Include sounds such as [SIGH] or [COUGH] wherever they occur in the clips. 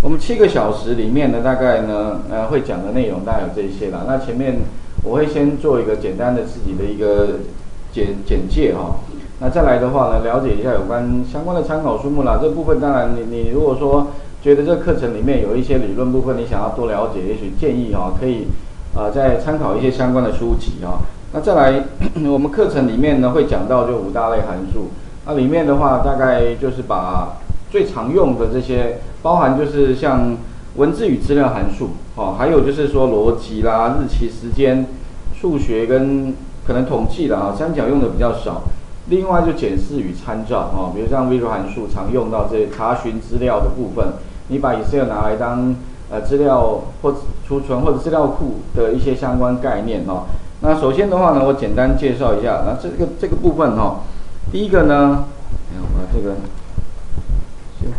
我们七个小时里面呢，大概呢，呃，会讲的内容大概有这些啦。那前面我会先做一个简单的自己的一个简简介哈。那再来的话呢，了解一下有关相关的参考书目啦。这部分当然，你你如果说觉得这个课程里面有一些理论部分你想要多了解，也许建议哈，可以啊再参考一些相关的书籍哈。那再来，[CLEARS THROAT] 我们课程里面呢会讲到就五大类函数。那里面的话，大概就是把最常用的这些。包含就是像文字与资料函数，哦，还有就是说逻辑啦、日期、时间、数学跟可能统计的啊，三角用的比较少。另外就检视与参照，哦，比如像微弱函数常用到这些查询资料的部分，你把 Excel 拿来当呃资料或储存或者资料库的一些相关概念，哦。那首先的话呢，我简单介绍一下，那这个这个部分，哈，第一个呢，我把这个。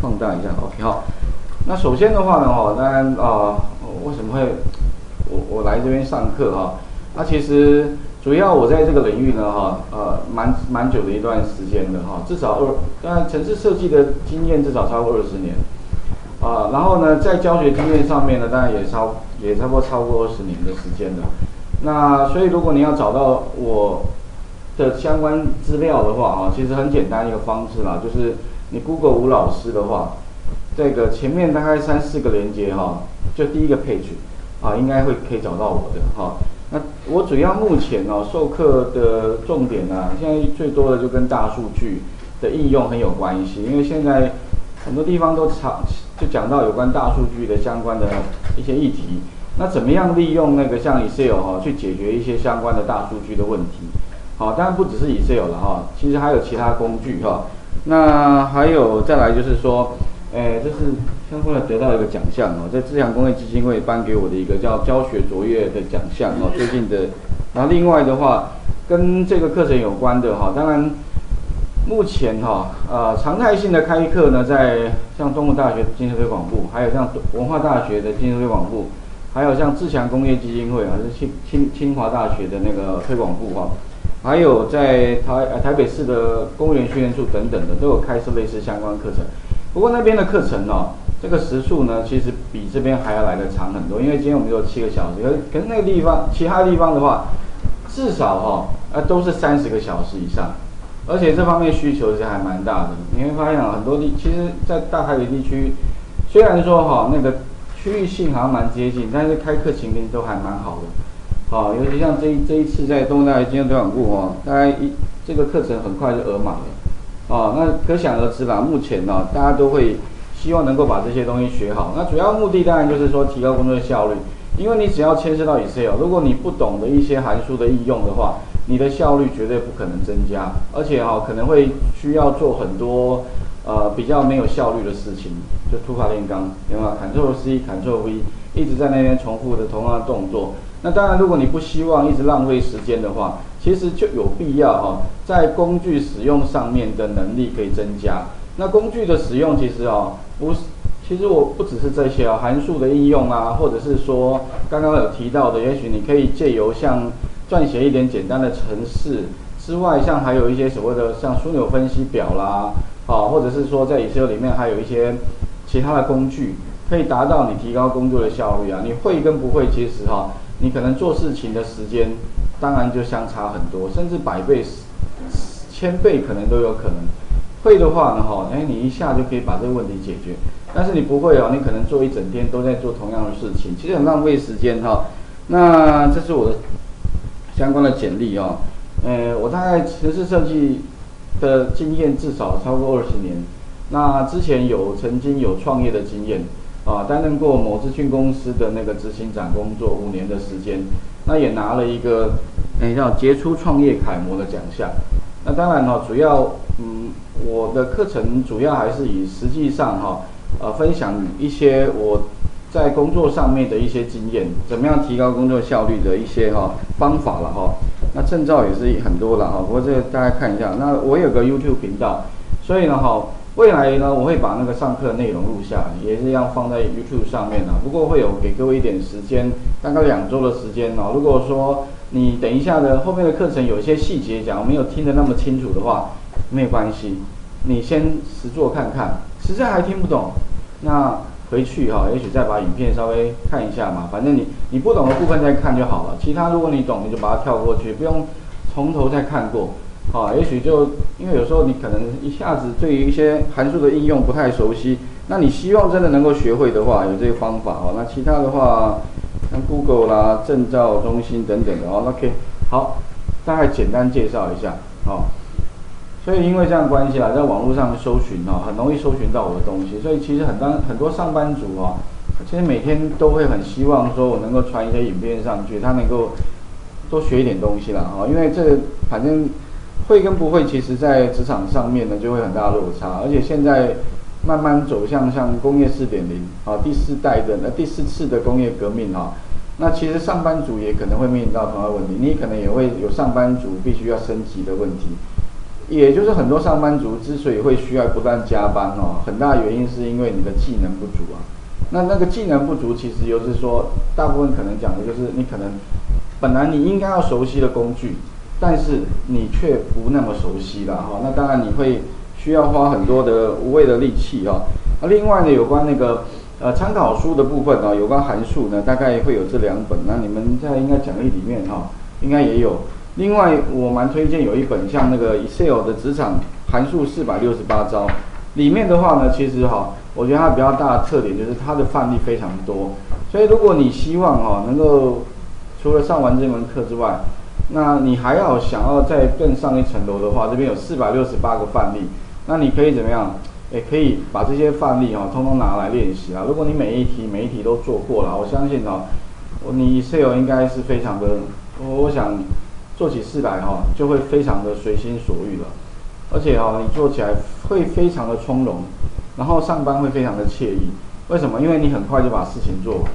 放大一下，OK 好。那首先的话呢，哈，当然啊，为什么会我我来这边上课哈？那其实主要我在这个领域呢，哈，呃，蛮蛮久的一段时间的哈，至少二，当然城市设计的经验至少超过二十年啊。然后呢，在教学经验上面呢，当然也超也差不多超过二十年的时间了。那所以如果你要找到我的相关资料的话，哈，其实很简单一个方式啦，就是。你 Google 吴老师的话，这个前面大概三四个连接哈，就第一个 page 啊，应该会可以找到我的哈。那我主要目前哦授课的重点呢，现在最多的就跟大数据的应用很有关系，因为现在很多地方都常就讲到有关大数据的相关的一些议题。那怎么样利用那个像 Excel 哈去解决一些相关的大数据的问题？好，当然不只是 Excel 了哈，其实还有其他工具哈。那还有再来就是说，诶，这是相关的得到一个奖项哦，在自强工业基金会颁给我的一个叫教学卓越的奖项哦，最近的。然后另外的话，跟这个课程有关的哈，当然目前哈，呃，常态性的开课呢，在像中国大学精神推广部，还有像文化大学的精神推广部，还有像自强工业基金会啊，是清清清华大学的那个推广部哈。还有在台台北市的公务员训练处等等的都有开设类似相关课程，不过那边的课程呢，这个时数呢，其实比这边还要来的长很多。因为今天我们有七个小时，可可是那个地方其他地方的话，至少哈呃都是三十个小时以上，而且这方面需求是还蛮大的。你会发现，很多地其实，在大台北地区，虽然说哈那个区域性好像蛮接近，但是开课情形都还蛮好的。好，尤其像这一这一次在东南大经验推广部哦，大概一这个课程很快就额满了，哦，那可想而知啦。目前呢，大家都会希望能够把这些东西学好。那主要目的当然就是说提高工作效率，因为你只要牵涉到 Excel，如果你不懂得一些函数的应用的话，你的效率绝对不可能增加，而且哈可能会需要做很多呃比较没有效率的事情，就突发炼钢，有没有？Ctrl C，Ctrl V，一直在那边重复的同样的动作。那当然，如果你不希望一直浪费时间的话，其实就有必要哈，在工具使用上面的能力可以增加。那工具的使用其实哦，不是，其实我不只是这些啊，函数的应用啊，或者是说刚刚有提到的，也许你可以借由像撰写一点简单的程式之外，像还有一些所谓的像枢纽分析表啦，啊，或者是说在 Excel 里面还有一些其他的工具，可以达到你提高工作的效率啊。你会跟不会，其实哈。你可能做事情的时间，当然就相差很多，甚至百倍、千倍可能都有可能。会的话呢，哈，哎，你一下就可以把这个问题解决。但是你不会哦，你可能做一整天都在做同样的事情，其实很浪费时间哈。那这是我的相关的简历哦。呃，我大概城市设计的经验至少超过二十年。那之前有曾经有创业的经验。啊，担任过某资讯公司的那个执行长工作五年的时间，那也拿了一个，哎叫杰出创业楷模的奖项。那当然呢，主要嗯，我的课程主要还是以实际上哈，呃，分享一些我在工作上面的一些经验，怎么样提高工作效率的一些哈方法了哈。那证照也是很多了哈，不过这个大家看一下。那我有个 YouTube 频道，所以呢哈。未来呢，我会把那个上课内容录下来，也是要放在 YouTube 上面啊。不过会有给各位一点时间，大概两周的时间哦。如果说你等一下的后面的课程有一些细节讲没有听得那么清楚的话，没有关系，你先实做看看，实在还听不懂，那回去哈，也许再把影片稍微看一下嘛，反正你你不懂的部分再看就好了。其他如果你懂，你就把它跳过去，不用从头再看过。啊，也许就因为有时候你可能一下子对于一些函数的应用不太熟悉，那你希望真的能够学会的话，有这个方法哦。那其他的话，像 Google 啦、证照中心等等的哦。OK，好，大概简单介绍一下，啊。所以因为这样关系啦，在网络上搜寻哦，很容易搜寻到我的东西。所以其实很多很多上班族啊，其实每天都会很希望说我能够传一些影片上去，他能够多学一点东西啦哦。因为这反正会跟不会，其实在职场上面呢就会很大落差。而且现在慢慢走向像工业四点零啊，第四代的那第四次的工业革命哈，那其实上班族也可能会面临到同样的问题，你可能也会有上班族必须要升级的问题。也就是很多上班族之所以会需要不断加班哦，很大原因是因为你的技能不足啊。那那个技能不足，其实又是说，大部分可能讲的就是你可能本来你应该要熟悉的工具，但是你却不那么熟悉了哈。那当然你会需要花很多的无谓的力气啊。那另外呢，有关那个呃参考书的部分呢，有关函数呢，大概会有这两本。那你们在应该讲义里面哈，应该也有。另外，我蛮推荐有一本像那个 Excel 的职场函数四百六十八招，里面的话呢，其实哈，我觉得它比较大的特点就是它的范例非常多。所以如果你希望哈能够除了上完这门课之外，那你还要想要再更上一层楼的话，这边有四百六十八个范例，那你可以怎么样？也可以把这些范例哈通通拿来练习啊。如果你每一题每一题都做过了，我相信哦，你 Excel 应该是非常的，我想。做起事来哈，就会非常的随心所欲了，而且哈，你做起来会非常的从容，然后上班会非常的惬意。为什么？因为你很快就把事情做完了。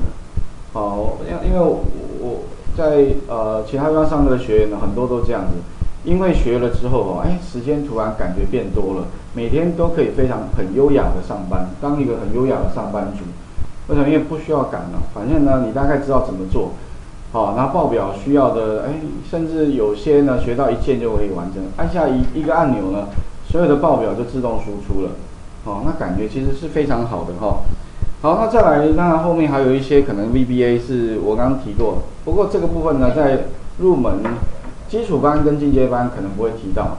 好，因因为我在呃其他地方上课的学员呢，很多都这样子，因为学了之后哦，哎，时间突然感觉变多了，每天都可以非常很优雅的上班，当一个很优雅的上班族。为什么？因为不需要赶了，反正呢，你大概知道怎么做。好，那报表需要的，哎，甚至有些呢，学到一键就可以完成，按下一一个按钮呢，所有的报表就自动输出了。好，那感觉其实是非常好的哈。好，那再来，那后面还有一些可能 VBA 是我刚刚提过，不过这个部分呢，在入门基础班跟进阶班可能不会提到，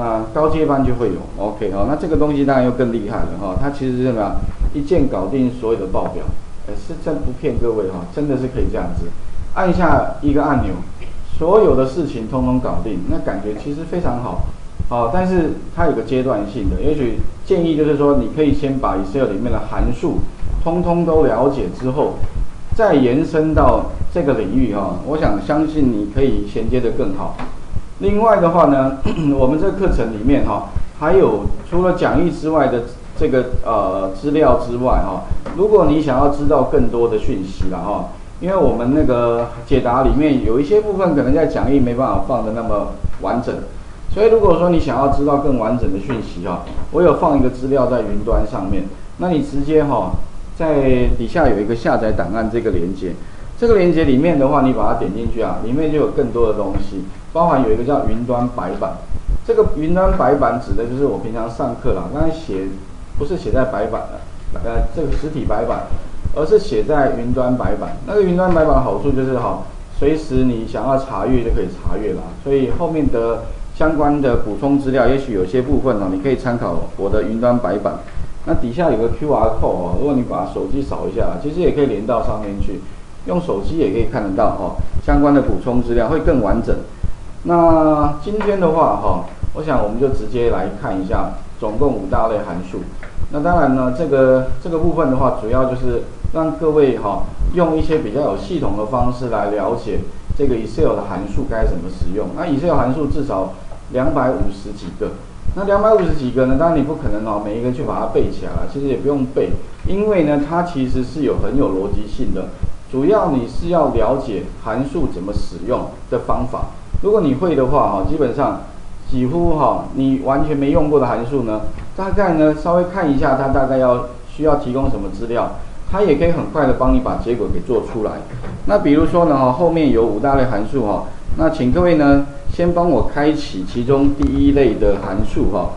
啊，高阶班就会有。OK，好，那这个东西当然又更厉害了哈，它其实是什么？一键搞定所有的报表，哎，是真不骗各位哈，真的是可以这样子。按下一个按钮，所有的事情通通搞定，那感觉其实非常好，好，但是它有个阶段性的，也许建议就是说，你可以先把 Excel 里面的函数通通都了解之后，再延伸到这个领域哈，我想相信你可以衔接的更好。另外的话呢，[CLEARS THROAT] 我们这课程里面哈，还有除了讲义之外的这个呃资料之外哈，如果你想要知道更多的讯息了哈。因为我们那个解答里面有一些部分可能在讲义没办法放的那么完整，所以如果说你想要知道更完整的讯息哈，我有放一个资料在云端上面，那你直接哈在底下有一个下载档案这个连接，这个连接里面的话，你把它点进去啊，里面就有更多的东西，包含有一个叫云端白板，这个云端白板指的就是我平常上课啦，刚才写不是写在白板的，呃，这个实体白板。而是写在云端白板，那个云端白板好处就是好，随时你想要查阅就可以查阅了。所以后面的相关的补充资料，也许有些部分呢，你可以参考我的云端白板。那底下有个 QR code 哦，如果你把手机扫一下，其实也可以连到上面去，用手机也可以看得到哦。相关的补充资料会更完整。那今天的话哈，我想我们就直接来看一下，总共五大类函数。那当然呢，这个这个部分的话，主要就是让各位哈用一些比较有系统的方式来了解这个 Excel 的函数该怎么使用。那 Excel 函数至少两百五十几个，那两百五十几个呢，当然你不可能哦每一个去把它背起来了，其实也不用背，因为呢它其实是有很有逻辑性的。主要你是要了解函数怎么使用的方法。如果你会的话哈，基本上。几乎哈，你完全没用过的函数呢，大概呢稍微看一下它大概要需要提供什么资料，它也可以很快的帮你把结果给做出来。那比如说呢哈，后面有五大类函数哈，那请各位呢先帮我开启其中第一类的函数哈。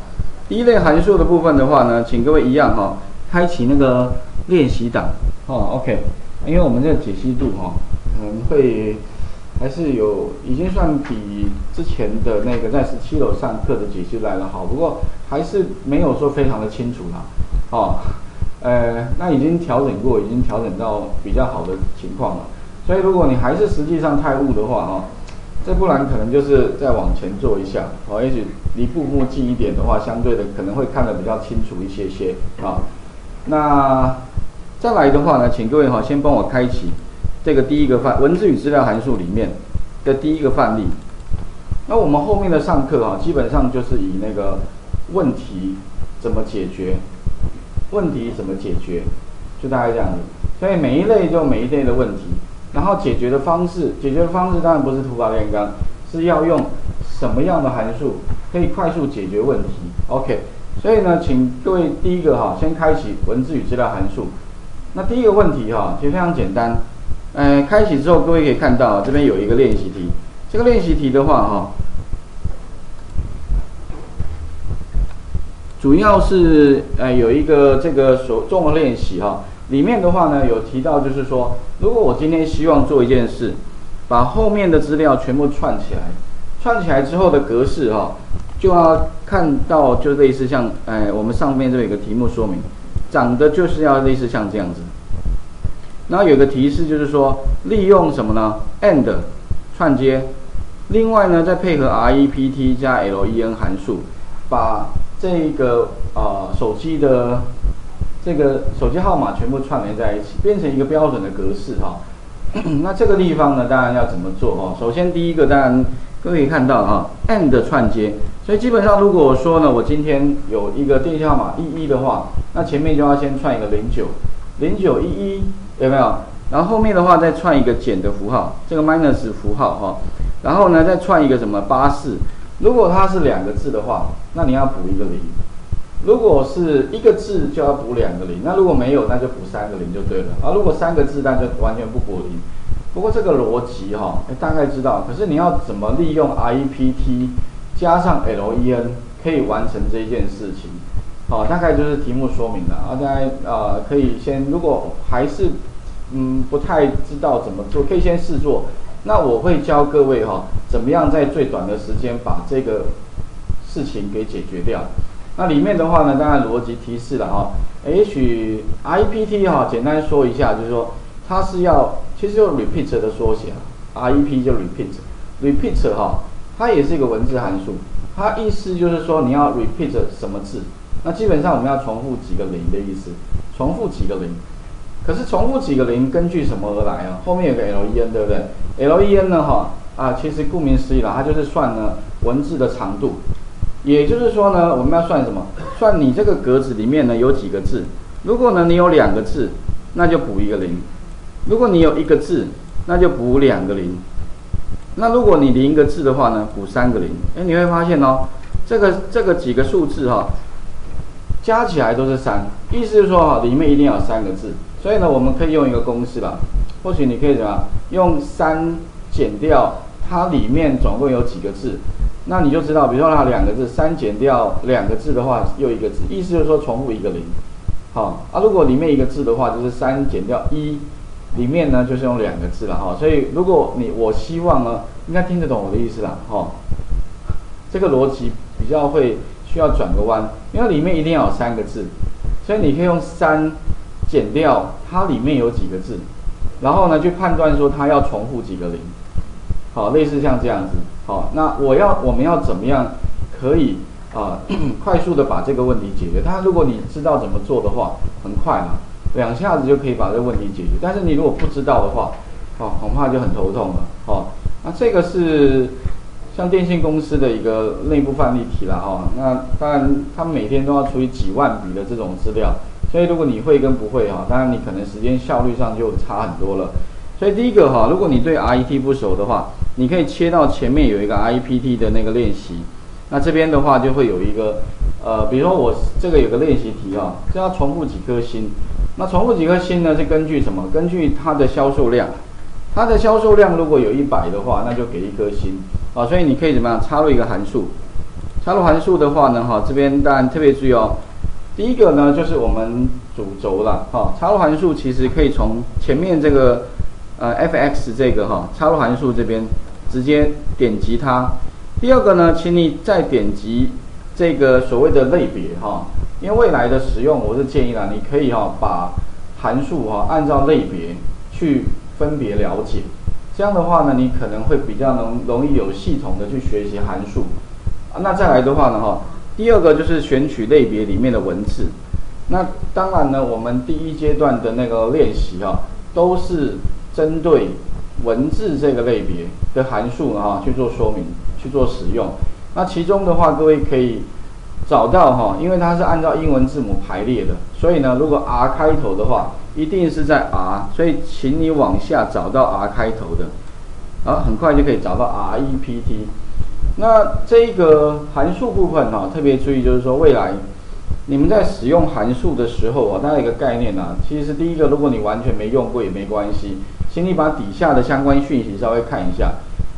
第一类函数的部分的话呢，请各位一样哈，开启那个练习档，哦，OK，因为我们这个解析度哈，可能会还是有已经算比之前的那个在十七楼上课的解析来的好，不过还是没有说非常的清楚啦，哦，呃，那已经调整过，已经调整到比较好的情况了，所以如果你还是实际上太雾的话，哈。这不然可能就是再往前做一下，哦，也许离布幕近一点的话，相对的可能会看得比较清楚一些些，啊，那再来的话呢，请各位哈先帮我开启这个第一个范文字与资料函数里面的第一个范例。那我们后面的上课哈，基本上就是以那个问题怎么解决，问题怎么解决，就大概这样子。所以每一类就每一类的问题。然后解决的方式，解决的方式当然不是土法炼钢，是要用什么样的函数可以快速解决问题？OK，所以呢，请各位第一个哈，先开启文字与资料函数。那第一个问题哈，其实非常简单。呃，开启之后，各位可以看到这边有一个练习题。这个练习题的话哈，主要是呃有一个这个所综合练习哈。里面的话呢，有提到就是说，如果我今天希望做一件事，把后面的资料全部串起来，串起来之后的格式哈，就要看到就类似像，哎，我们上面这有个题目说明，长得就是要类似像这样子。然后有个提示就是说，利用什么呢？and 串接，另外呢再配合 rept 加 len 函数，把这个啊手机的。这个手机号码全部串联在一起，变成一个标准的格式哈。[CLEARS THROAT] 那这个地方呢，当然要怎么做哦？首先第一个，当然各位可以看到哈，and 串接。所以基本上如果说呢，我今天有一个电信号码一一的话，那前面就要先串一个零九零九一一，有没有？然后后面的话再串一个减的符号，这个 minus 符号哈。然后呢，再串一个什么八四？如果它是两个字的话，那你要补一个零。如果是一个字就要补两个零，那如果没有，那就补三个零就对了。啊如果三个字，那就完全不补零。不过这个逻辑哈，大概知道。可是你要怎么利用 IEPT 加上 len 可以完成这件事情？好，大概就是题目说明了啊。大家呃可以先，如果还是嗯不太知道怎么做，可以先试做。那我会教各位哈，怎么样在最短的时间把这个事情给解决掉。那里面的话呢，当然逻辑提示了哈，H I P T 哈，简单说一下，就是说它是要，其实就 repeat 的缩写，R E P 就 repeat，repeat 哈，它也是一个文字函数，它意思就是说你要 repeat 什么字，那基本上我们要重复几个零的意思，重复几个零，可是重复几个零根据什么而来啊？后面有个 L E N 对不对？L E N 呢哈啊，其实顾名思义了，它就是算呢文字的长度。也就是说呢，我们要算什么？算你这个格子里面呢有几个字。如果呢你有两个字，那就补一个零；如果你有一个字，那就补两个零。那如果你零个字的话呢，补三个零。哎，你会发现哦，这个这个几个数字哈，加起来都是三，意思是说哈，里面一定要有三个字。所以呢，我们可以用一个公式吧，或许你可以怎么用三减掉它里面总共有几个字。那你就知道，比如说它两个字，三减掉两个字的话，又一个字，意思就是说重复一个零，好啊。如果里面一个字的话，就是三减掉一，里面呢就是用两个字了哈。所以如果你我希望呢，应该听得懂我的意思啦哈。这个逻辑比较会需要转个弯，因为里面一定要有三个字，所以你可以用三减掉它里面有几个字，然后呢去判断说它要重复几个零，好，类似像这样子。好，那我要我们要怎么样可以啊 [CLEARS THROAT] 快速的把这个问题解决？但如果你知道怎么做的话，很快嘛，两下子就可以把这个问题解决。但是你如果不知道的话，哦，恐怕就很头痛了。好，那这个是像电信公司的一个内部范例题了哈。那当然他们每天都要处理几万笔的这种资料，所以如果你会跟不会哈，当然你可能时间效率上就差很多了。所以第一个哈，如果你对 RET 不熟的话，你可以切到前面有一个 IPT 的那个练习，那这边的话就会有一个，呃，比如说我这个有个练习题啊，这要重复几颗星，那重复几颗星呢？是根据什么？根据它的销售量，它的销售量如果有一百的话，那就给一颗星啊。所以你可以怎么样？插入一个函数，插入函数的话呢，哈，这边当然特别注意哦。第一个呢，就是我们主轴了哈。插入函数其实可以从前面这个呃 f(x) 这个哈插入函数这边直接点击它。第二个呢，请你再点击这个所谓的类别哈，因为未来的使用，我是建议啦，你可以哈把函数哈按照类别去分别了解，这样的话呢，你可能会比较能容易有系统的去学习函数。那再来的话呢哈，第二个就是选取类别里面的文字。那当然呢，我们第一阶段的那个练习哈，都是针对文字这个类别的函数哈去做说明。去做使用，那其中的话，各位可以找到哈，因为它是按照英文字母排列的，所以呢，如果 R 开头的话，一定是在 R，所以请你往下找到 R 开头的，好，很快就可以找到 REPT。那这个函数部分哈，特别注意就是说，未来你们在使用函数的时候啊，大家一个概念啊，其实第一个，如果你完全没用过也没关系，请你把底下的相关讯息稍微看一下。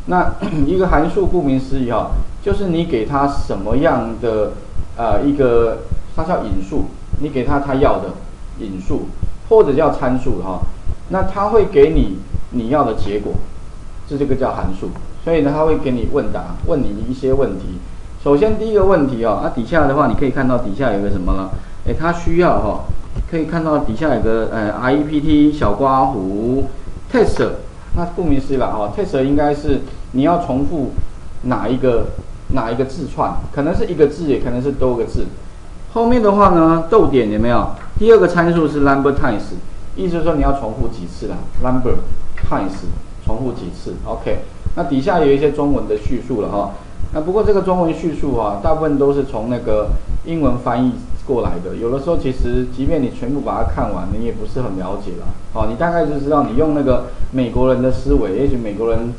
那 [CLEARS THROAT] 一个函数，顾名思义哈，就是你给它什么样的呃一个，它叫引数，你给它它要的引数，或者叫参数哈，那它会给你你要的结果，这这个叫函数。所以呢，它会给你问答，问你一些问题。首先第一个问题哦，那底下的话你可以看到底下有个什么了？哎，它需要哈，可以看到底下有个呃 REPT 小刮胡 test。那顾名思义了哈，test 应该是你要重复哪一个哪一个字串，可能是一个字，也可能是多个字。后面的话呢，逗点有没有？第二个参数是 number times，意思说你要重复几次啦 number times 重复几次。OK，那底下有一些中文的叙述了哈。那不过这个中文叙述啊，大部分都是从那个英文翻译。过来的，有的时候其实，即便你全部把它看完，你也不是很了解了。好，你大概就知道，你用那个美国人的思维，也许美国人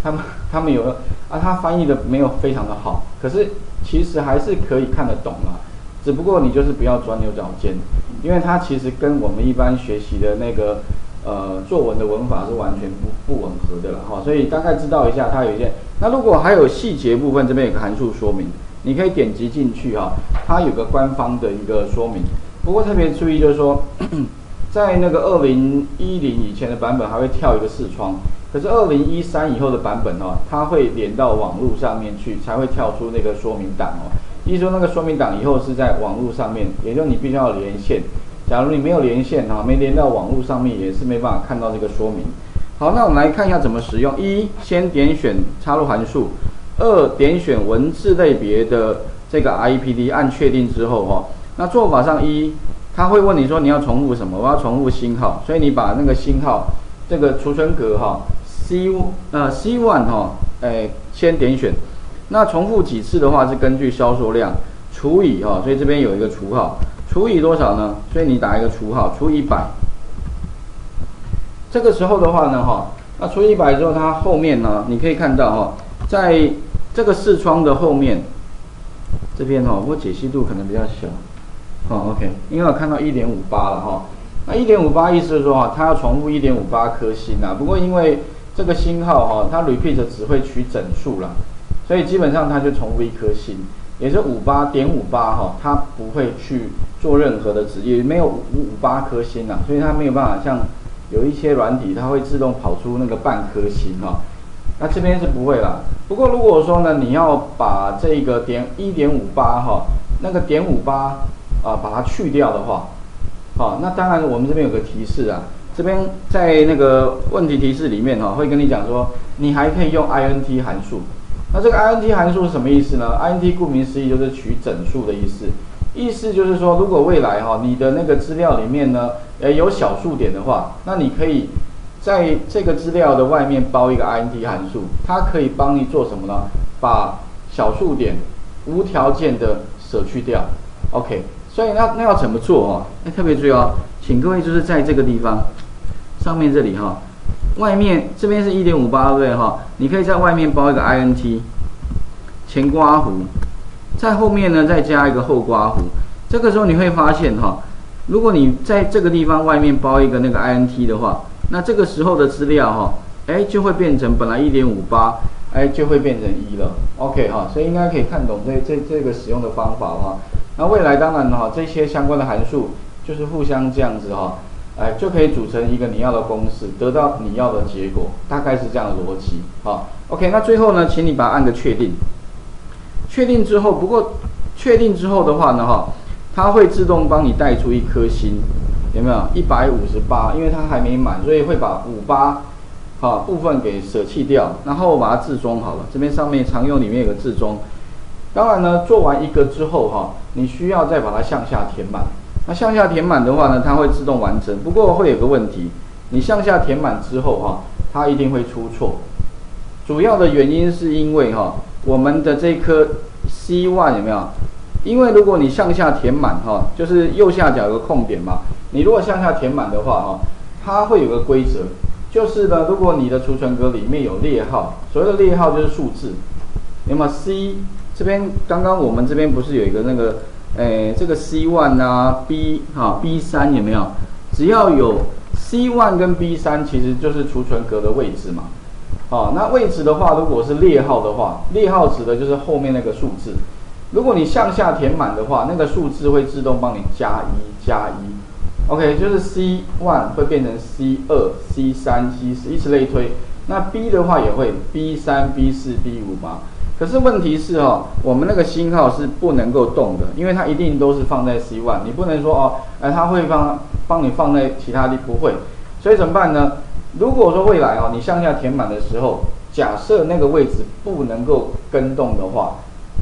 他们 [LAUGHS] 他们有啊，他翻译的没有非常的好，可是其实还是可以看得懂啊。只不过你就是不要钻牛角尖，因为它其实跟我们一般学习的那个呃作文的文法是完全不不吻合的了哈。所以大概知道一下，它有一些。那如果还有细节部分，这边有个函数说明。你可以点击进去哈，它有个官方的一个说明。不过特别注意就是说，[CLEARS THROAT] 在那个二零一零以前的版本还会跳一个视窗，可是二零一三以后的版本哦，它会连到网络上面去，才会跳出那个说明档哦。意思说那个说明档以后是在网络上面，也就你必须要连线。假如你没有连线哈，没连到网络上面，也是没办法看到这个说明。好，那我们来看一下怎么使用。一，先点选插入函数。二点选文字类别的这个 I E P D 按确定之后哈，那做法上一，他会问你说你要重复什么？我要重复星号，所以你把那个星号这个储存格哈，C 呃 C one 哈，哎先点选，那重复几次的话是根据销售量除以哈，所以这边有一个除号，除以多少呢？所以你打一个除号，除以一百，这个时候的话呢哈，那除以一百之后，它后面呢你可以看到哈，在这个视窗的后面，这边哈，不过解析度可能比较小，好，OK，因为我看到一点五八了哈，那一点五八意思是说哈，它要重复一点五八颗星啊，不过因为这个星号哈，它 repeat 只会取整数了，所以基本上它就重复一颗星，也是五八点五八哈，它不会去做任何的值，也没有五五八颗星啊，所以它没有办法像有一些软体，它会自动跑出那个半颗星哈。那这边是不会啦。不过如果说呢，你要把这个点一点五八哈，那个点五八啊，把它去掉的话，好，那当然我们这边有个提示啊，这边在那个问题提示里面哈，会跟你讲说，你还可以用 int 函数。那这个 int 函数是什么意思呢？int 顾名思义就是取整数的意思，意思就是说，如果未来哈，你的那个资料里面呢，呃，有小数点的话，那你可以。在这个资料的外面包一个 int 函数，它可以帮你做什么呢？把小数点无条件的舍去掉。OK，所以那那要怎么做哦？那特别注意哦，请各位就是在这个地方上面这里哈，外面这边是一点五八对哈，你可以在外面包一个 int 前刮弧，在后面呢再加一个后刮弧。这个时候你会发现哈，如果你在这个地方外面包一个那个 int 的话。那这个时候的资料哈，哎，就会变成本来一点五八，哎，就会变成一了。OK 哈，所以应该可以看懂这这这个使用的方法哈。那未来当然哈，这些相关的函数就是互相这样子哈，哎，就可以组成一个你要的公式，得到你要的结果，大概是这样的逻辑。好，OK，那最后呢，请你把它按个确定。确定之后，不过确定之后的话呢，哈，它会自动帮你带出一颗星，有没有？一百五十八，因为它还没满，所以会把五八，哈部分给舍弃掉，然后把它自中好了。这边上面常用里面有个自中。当然呢，做完一个之后哈，你需要再把它向下填满。那向下填满的话呢，它会自动完成。不过会有个问题，你向下填满之后哈，它一定会出错。主要的原因是因为哈，我们的这颗 C one 有没有？因为如果你向下填满哈，就是右下角有个空点嘛。你如果向下填满的话哈，它会有个规则，就是呢，如果你的储存格里面有列号，所谓的列号就是数字，那么 C。这边刚刚我们这边不是有一个那个，诶，这个 C one 啊，B 哈 B 三有没有？只要有 C one 跟 B 三，其实就是储存格的位置嘛。好，那位置的话，如果是列号的话，列号指的就是后面那个数字。如果你向下填满的话，那个数字会自动帮你加一加一。OK，就是 C one 会变成 C 二、C 三、C 四，以此类推。那 B 的话也会 B 三、B 四、B 五嘛。可是问题是哦，我们那个星号是不能够动的，因为它一定都是放在 C one，你不能说哦，哎，它会帮帮你放在其他地不会，所以怎么办呢？如果说未来哦，你向下填满的时候，假设那个位置不能够跟动的话，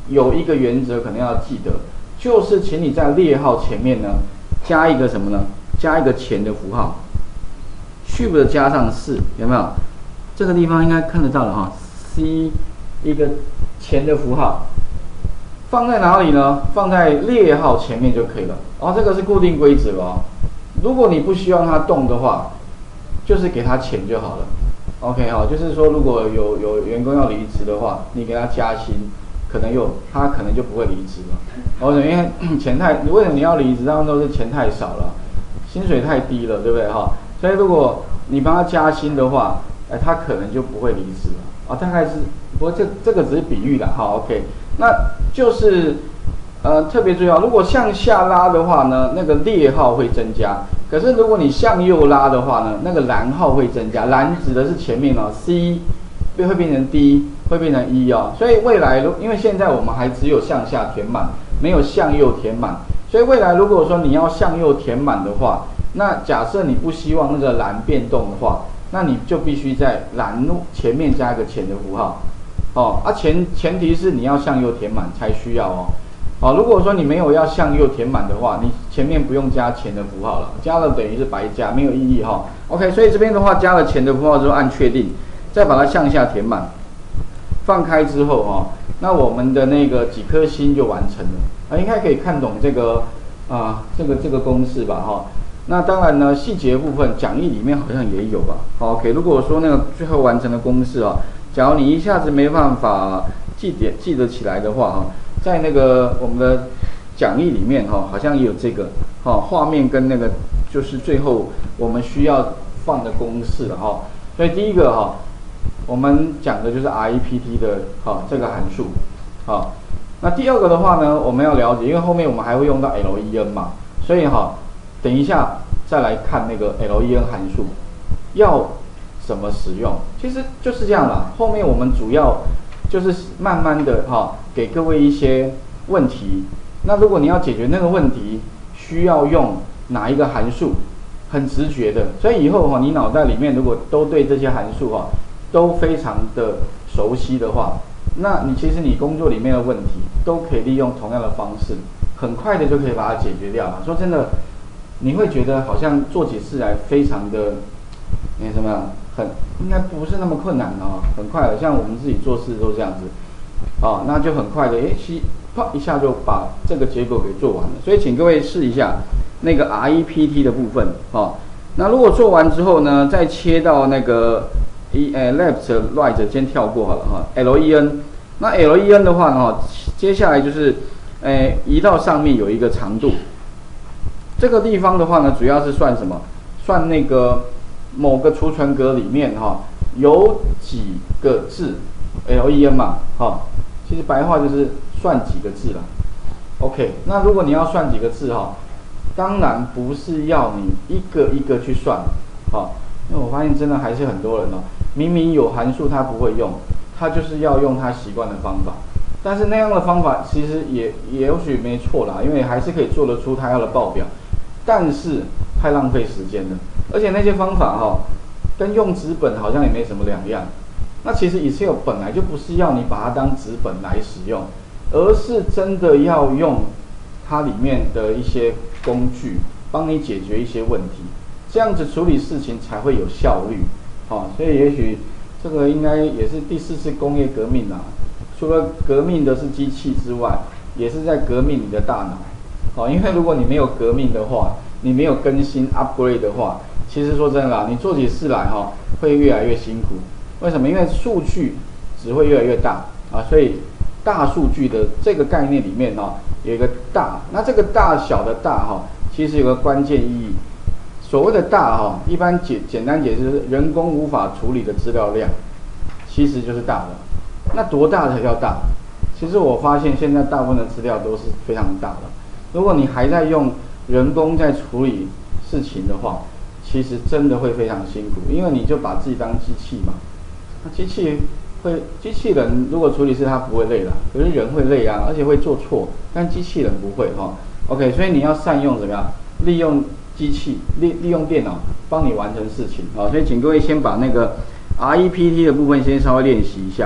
有一个原则可能要记得，就是请你在列号前面呢加一个什么呢？加一个钱的符号，shift 加上四，有没有？这个地方应该看得到了哈，C 一个。钱的符号放在哪里呢？放在列号前面就可以了。哦，这个是固定规则哦。如果你不希望它动的话，就是给他钱就好了。OK 哈，就是说如果有有员工要离职的话，你给他加薪，可能又他可能就不会离职了。哦，因为 [CLEARS THROAT] 钱太，为什么你要离职？当然都是钱太少了，薪水太低了，对不对哈？所以如果你帮他加薪的话，哎，他可能就不会离职了。啊，大概是。不过这这个只是比喻的，好，OK，那就是呃特别重要。如果向下拉的话呢，那个列号会增加；可是如果你向右拉的话呢，那个栏号会增加。栏指的是前面哦，C 会会变成 D，会变成一哦。所以未来如因为现在我们还只有向下填满，没有向右填满，所以未来如果说你要向右填满的话，那假设你不希望那个蓝变动的话，那你就必须在蓝前面加一个浅的符号。哦，啊前前提是你要向右填满才需要哦，啊，如果说你没有要向右填满的话，你前面不用加钱的符号了，加了等于是白加，没有意义哈。OK，所以这边的话加了钱的符号之后按确定，再把它向下填满，放开之后哈，那我们的那个几颗星就完成了啊，应该可以看懂这个啊这个这个公式吧哈。那当然呢，细节部分讲义里面好像也有吧。OK，如果说那个最后完成的公式啊。假如你一下子没办法记点记得起来的话，哈，在那个我们的讲义里面，哈，好像也有这个，哈，画面跟那个就是最后我们需要放的公式了，哈。所以第一个，哈，我们讲的就是 REPT 的，哈，这个函数，好。那第二个的话呢，我们要了解，因为后面我们还会用到 LEN 嘛，所以哈，等一下再来看那个 LEN 函数，要。怎么使用？其实就是这样啦。后面我们主要就是慢慢的哈，给各位一些问题。那如果你要解决那个问题，需要用哪一个函数？很直觉的。所以以后哈，你脑袋里面如果都对这些函数哈都非常的熟悉的话，那你其实你工作里面的问题都可以利用同样的方式，很快的就可以把它解决掉了。说真的，你会觉得好像做起事来非常的那什么？很应该不是那么困难啊，很快的，像我们自己做事都这样子，啊，那就很快的，诶，吸，啪一下就把这个结果给做完了。所以请各位试一下那个 REPT 的部分，啊，那如果做完之后呢，再切到那个一，诶，left right 先跳过好了哈，LEN，那 LEN 的话呢，接下来就是，诶，移到上面有一个长度，这个地方的话呢，主要是算什么？算那个。某个储存格里面哈有几个字，len 嘛，哈，其实白话就是算几个字了。OK，那如果你要算几个字哈，当然不是要你一个一个去算，好，因为我发现真的还是很多人哦，明明有函数他不会用，他就是要用他习惯的方法，但是那样的方法其实也也许没错啦，因为还是可以做得出他要的报表，但是太浪费时间了，而且那些方法哈，跟用纸本好像也没什么两样。那其实 Excel 本来就不是要你把它当纸本来使用，而是真的要用它里面的一些工具帮你解决一些问题，这样子处理事情才会有效率。好，所以也许这个应该也是第四次工业革命啊。除了革命的是机器之外，也是在革命你的大脑。好，因为如果你没有革命的话，你没有更新 upgrade 的话，其实说真的啦，你做起事来哈会越来越辛苦。为什么？因为数据只会越来越大啊，所以大数据的这个概念里面呢，有一个大。那这个大小的大哈，其实有个关键意义。所谓的大哈，一般简简单解释是，人工无法处理的资料量，其实就是大的。那多大才叫大？其实我发现现在大部分的资料都是非常大的。如果你还在用人工在处理事情的话，其实真的会非常辛苦，因为你就把自己当机器嘛。那机器会，机器人如果处理事，它不会累的，可是人会累啊，而且会做错，但机器人不会哈。OK，所以你要善用怎么样？利用机器，利利用电脑帮你完成事情啊。所以请各位先把那个 REPT 的部分先稍微练习一下。